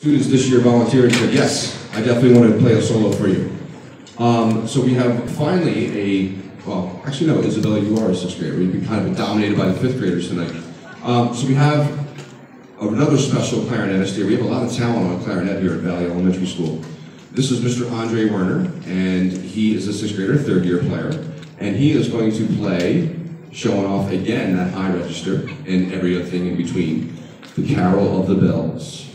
students this year volunteered and said, yes, I definitely want to play a solo for you. Um, so we have finally a, well, actually no, Isabella, you are a sixth grader. We've been kind of dominated by the fifth graders tonight. Um, so we have another special clarinetist here. We have a lot of talent on clarinet here at Valley Elementary School. This is Mr. Andre Werner, and he is a sixth grader, third year player, and he is going to play, showing off again that high register and every other thing in between, the Carol of the Bells.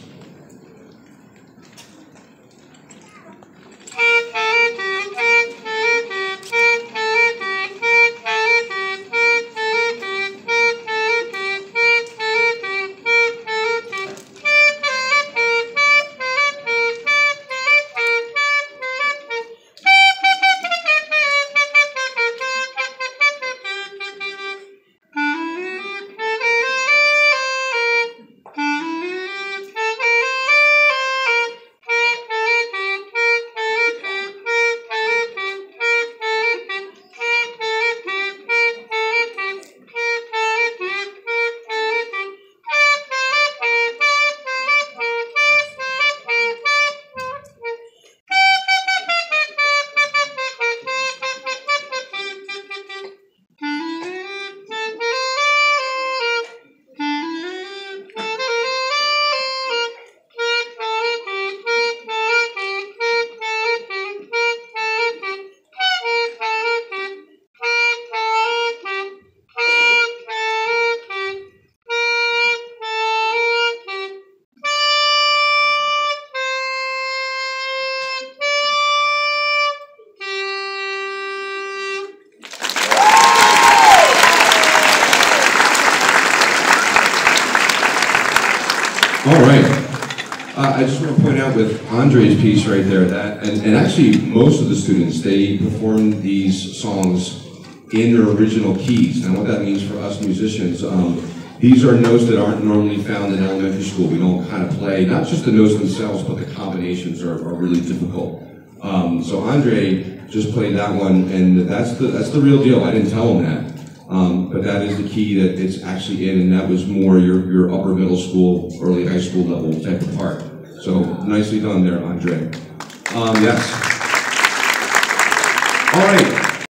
All right. Uh, I just want to point out with Andre's piece right there that, and, and actually most of the students, they perform these songs in their original keys. And what that means for us musicians, um, these are notes that aren't normally found in elementary school. We don't kind of play, not just the notes themselves, but the combinations are, are really difficult. Um, so Andre just played that one, and that's the, that's the real deal. I didn't tell him that. Um, but that is the key that it's actually in, and that was more your, your upper middle school, early high school level type of part. So nicely done there, Andre. Um, yes. All right.